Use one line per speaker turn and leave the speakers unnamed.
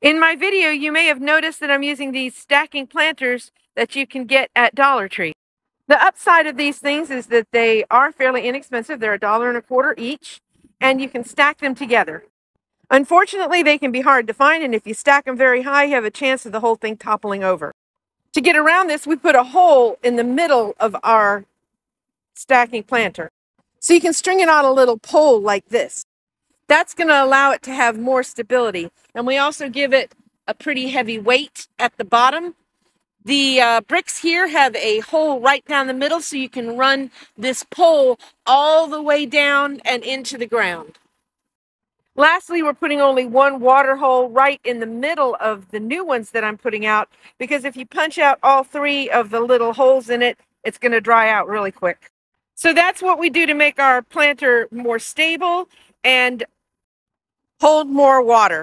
In my video, you may have noticed that I'm using these stacking planters that you can get at Dollar Tree. The upside of these things is that they are fairly inexpensive. They're a dollar and a quarter each, and you can stack them together. Unfortunately, they can be hard to find, and if you stack them very high, you have a chance of the whole thing toppling over. To get around this, we put a hole in the middle of our stacking planter. So you can string it on a little pole like this. That's going to allow it to have more stability. And we also give it a pretty heavy weight at the bottom. The uh, bricks here have a hole right down the middle so you can run this pole all the way down and into the ground. Lastly, we're putting only one water hole right in the middle of the new ones that I'm putting out because if you punch out all three of the little holes in it, it's going to dry out really quick. So that's what we do to make our planter more stable and hold more water.